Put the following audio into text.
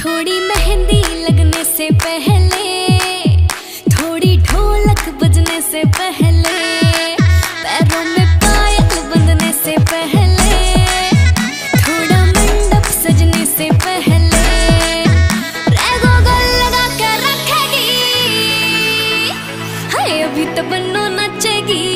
थोड़ी मेहंदी लगने से पहले, थोड़ी ढोलक बजने से पहले, पैरों में पायल बंधने से पहले, थोड़ा मंडप सजने से पहले लगा के रखेगी। हाय, अभी तो बनो नचेगी।